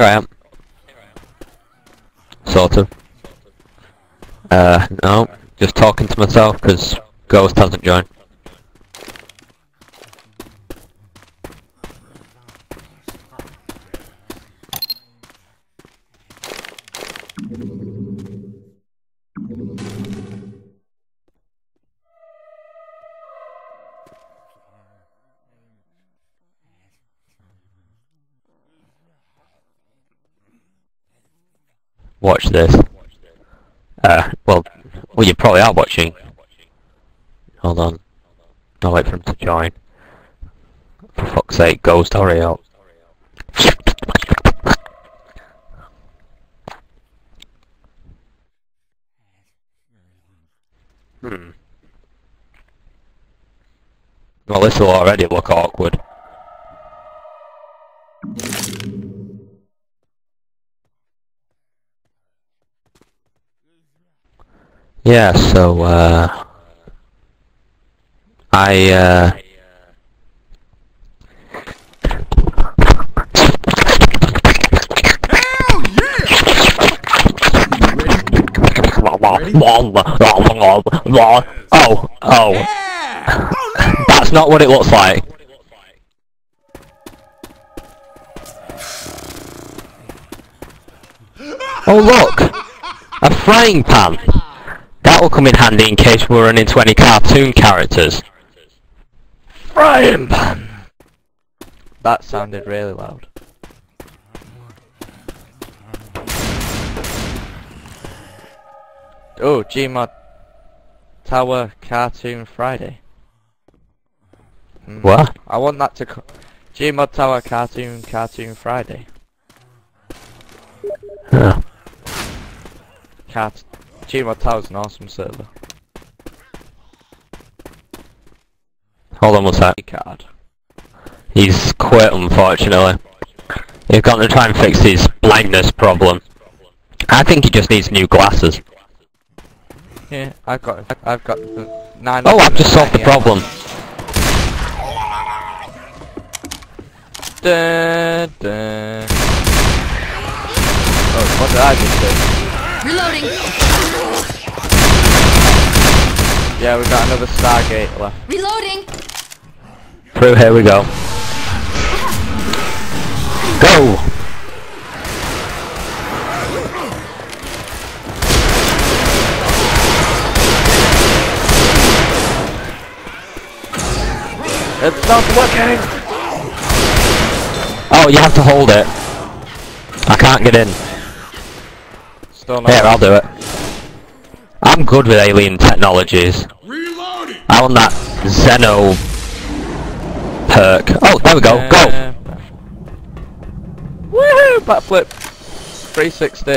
Here I am. Sort of. Uh, no, just talking to myself because Ghost hasn't joined. Watch this. Uh, well, well, you probably are watching. Hold on. I'll wait for him to join. For fuck's sake, Ghost, hurry up. Hmm. Well, this will already look awkward. Yeah, so, uh... I, uh... Oh, oh. That's not what it looks like. Oh look! A frying pan! That will come in handy in case we're running into any cartoon characters. Frying pan! That sounded really loud. Oh, Gmod Tower Cartoon Friday. Hmm. What? I want that to Gmod Tower Cartoon Cartoon Friday. Huh. Cart Gmod Tower's an awesome server. Hold on one sec. Card. He's quit, unfortunately. He's got to try and fix his blindness problem. I think he just needs new glasses. Yeah, I've got I've got the nine. Oh, I've just solved the problem. Dun, dun. Oh, what did I just do? Reloading. Yeah, we got another Stargate left. Reloading. Through here we go. Go! It's not working. Oh, you have to hold it. I can't get in. Still not. Here, I'll do it. I'm good with alien technologies. Reloading! I want that Xeno perk. Oh, there we go. Go! Woohoo! Backflip. 360.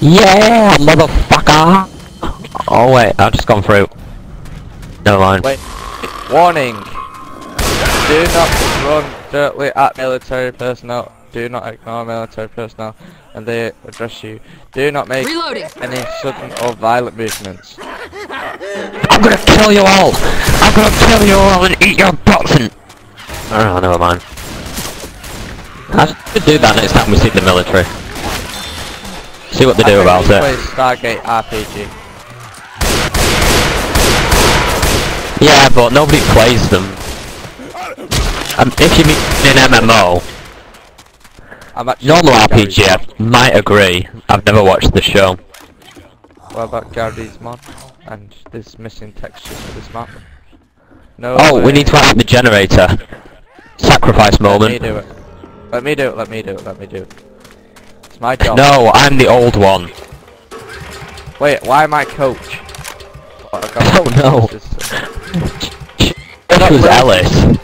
Yeah, motherfucker! Oh wait, I've just gone through. Never mind. Wait. Warning. Do not run directly at military personnel. Do not ignore military personnel and they address you. Do not make Reloading. any sudden or violent movements. I'm gonna kill you all! I'm gonna kill you all and eat your butts and... Oh, never mind. I should do that next time we see the military. See what they do I about think we it. play Stargate RPG. Yeah, but nobody plays them. Um, if you mean an MMO, I'm actually normal playing RPG, I might agree. I've never watched the show. What about Garry's Mod? And there's missing textures for this map. No. Oh, we need to act the generator. Sacrifice moment. Let me do it. Let me do it. Let me do it. Let me do it. It's my job. No, I'm the old one. Wait, why am I coach? Oh, I got Oh, no. Just- This was Ellis.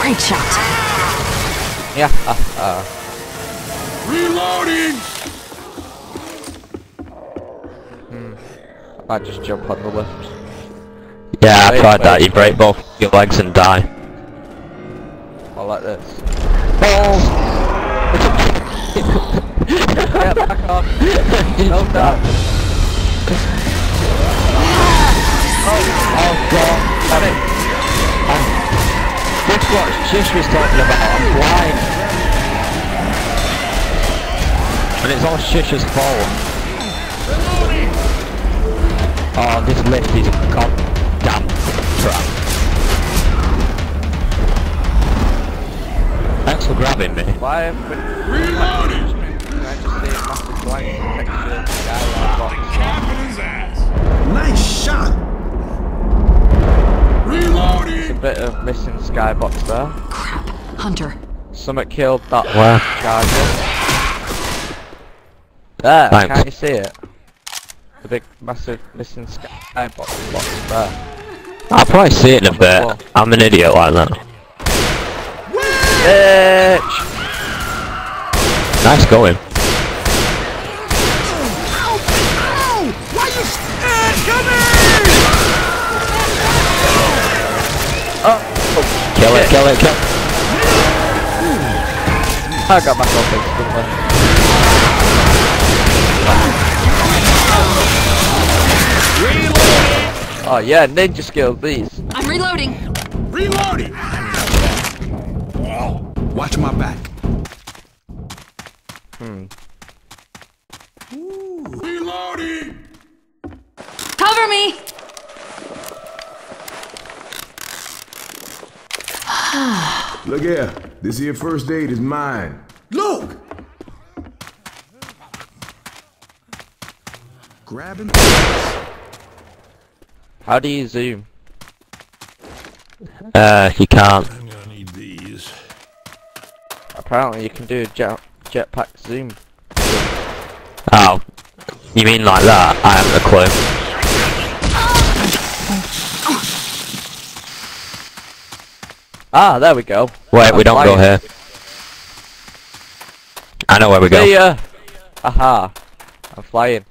Great shot. Yeah. Uh, uh, Reloading! I might just jump on the lift. Yeah, I Wait, tried that. You break both your legs and die. I like this. Balls! yeah, back on. No down. Oh, oh god. Got it. What Shish was talking about. I'm blind. And it's all Shish's fault. Oh, this lift is a goddamn trap. Thanks for grabbing me. Why have we... Reloading! Bit of missing skybox there. Crap. Hunter. Summit killed that Where? charger. There, Thanks. can't you see it? The big massive missing skybox box there. I'll probably see it in a bit. I'm an idiot like that. Bitch! Nice going. Kill it, kill it, kill it. I got myself instantly. Oh yeah, ninja skill these. I'm reloading. Reloading. Watch my back. Hmm. Reloading. Cover me. Look here, this here first aid is mine. Look. Grabbing. How do you zoom? Uh, you can't. I'm gonna need these. Apparently you can do a jet jetpack zoom. Oh. You mean like that? I haven't a clue. Ah, there we go. Wait, we I'm don't go here. I know where we go. See ya! Aha. I'm flying.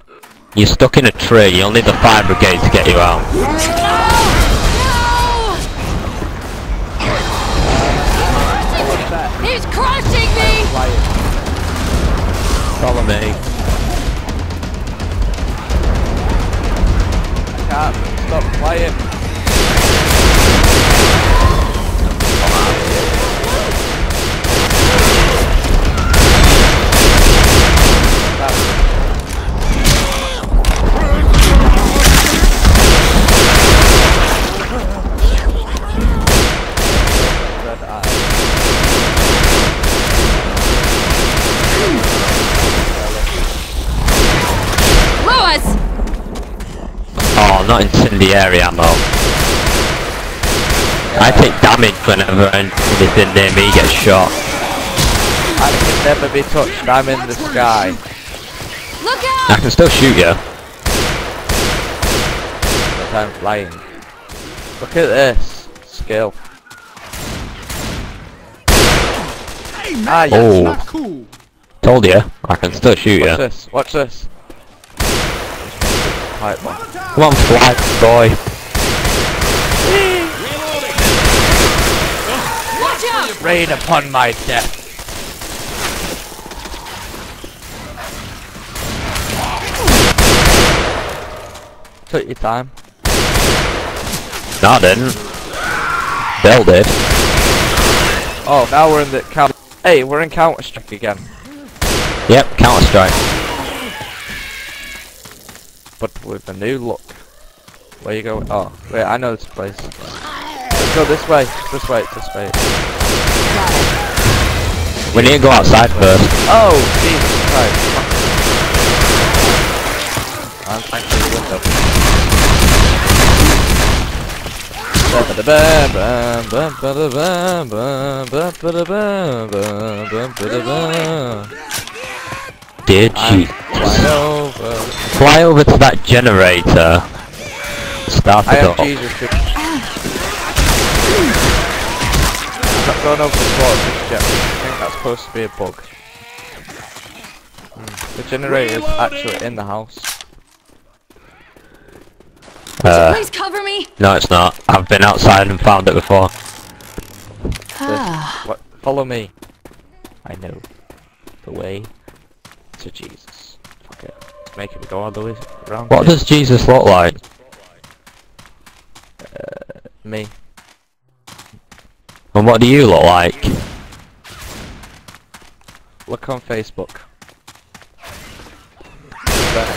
You're stuck in a tree. You'll need the fire brigade to get you out. He's crushing me. Follow me. Can't stop flying. Not incendiary ammo. I take damage whenever anything near me gets shot. I can never be touched. I'm in the sky. Look out! I can still shoot you. But I'm flying. Look at this. Skill. Ah, yeah. Oh, Not cool. told you. I can still shoot Watch you. this. Watch this. Pipe bomb. Come on, fly, boy. Watch out. Rain upon my death. Took your time. No, I didn't. Bill did. Oh, now we're in the count. Hey, we're in Counter Strike again. Yep, Counter Strike. But with a new look. Where you going? Oh, wait, I know this place. Let's go this way. This way. This way. We need to go outside first. Oh, Jesus Christ. I'm actually the window. Did you flying over. Fly over to that generator? Start I it am up. Jesus I'm not going over the floor just. I think that's supposed to be a bug. Hmm, The generator's actually in the house. Uh, Please cover me. no, it's not. I've been outside and found it before. Ah. What? Follow me. I know the way to Jesus. Fuck it. Let's make it go all the way around. What here. does Jesus look like? me? And what do you look like? Look on Facebook.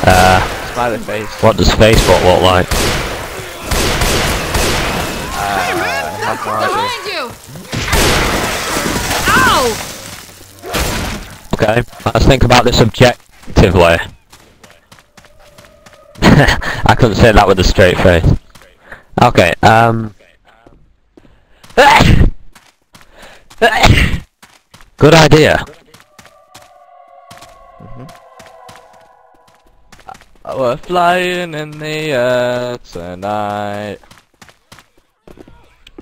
Uh, Smiley face. what does Facebook look like? I have no idea. Behind you! Ow! Okay, let's think about this objectively. I couldn't say that with a straight face. Okay, um... Good idea. We're flying in the air tonight.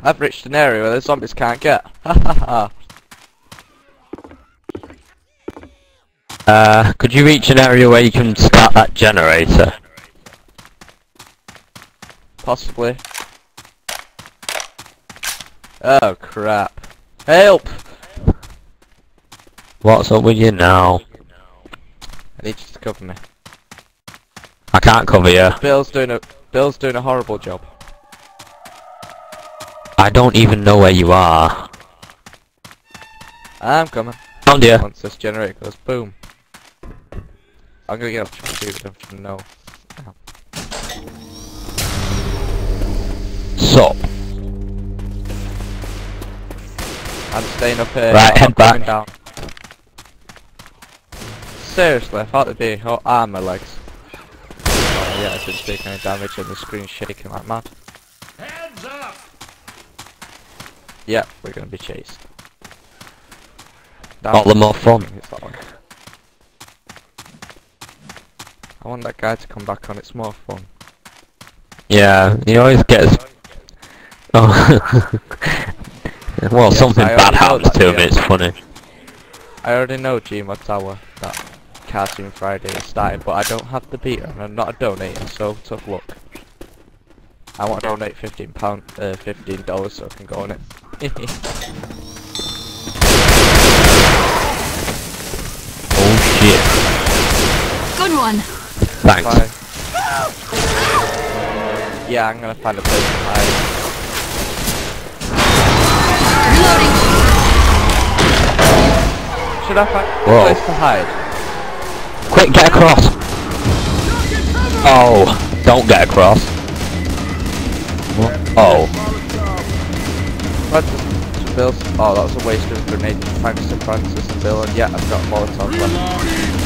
I've reached an area where the zombies can't get. Ha ha ha. Uh, could you reach an area where you can start that generator? Possibly. Oh crap. Help! What's up with you now? I need you to cover me. I can't cover you. Bill's doing a Bill's doing a horrible job. I don't even know where you are. I'm coming. Found you. Once this generator goes boom. I'm gonna get off to do them no. Sup? I'm staying up here. Right, head back. Down. Seriously, I thought it'd be oh, arm my legs. Oh yeah, I didn't take any damage and the screen's shaking like mad. Heads up! Yep, we're gonna be chased. Down. Not the more fun. It's that one. I want that guy to come back on, it's more fun. Yeah, he always gets... Oh. well, Yes, something I bad already happens to him, it's funny. I already know Gmod Tower, that Cartoon Friday is starting, but I don't have the beta and I'm not a donator, so tough luck. I want to donate fifteen pound, uh, fifteen dollars so I can go on it. Oh shit. Good one. Thanks. Fine. Yeah, I'm gonna find a place to hide. Reloading. Should I find Whoa. a place to hide? Quick, get across! Oh, don't get across. Oh, What? Bill? Oh, that was a waste of a grenade. Thanks to Francis and Bill, and yeah, I've got a Molotov left.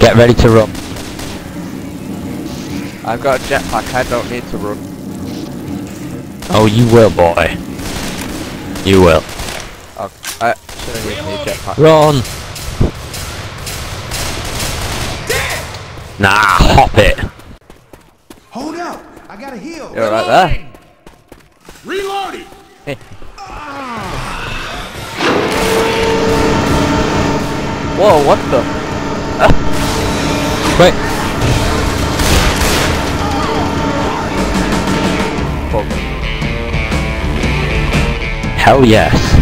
get ready to run. I've got a jetpack, I don't need to run. Oh, you will, boy. You will. Oh, uh, I should have used a jetpack. Run! Nah, hop it. Hold up! I gotta heal. You're right there. Reloading! Whoa, what the? Quick. Fuck. Hell yes.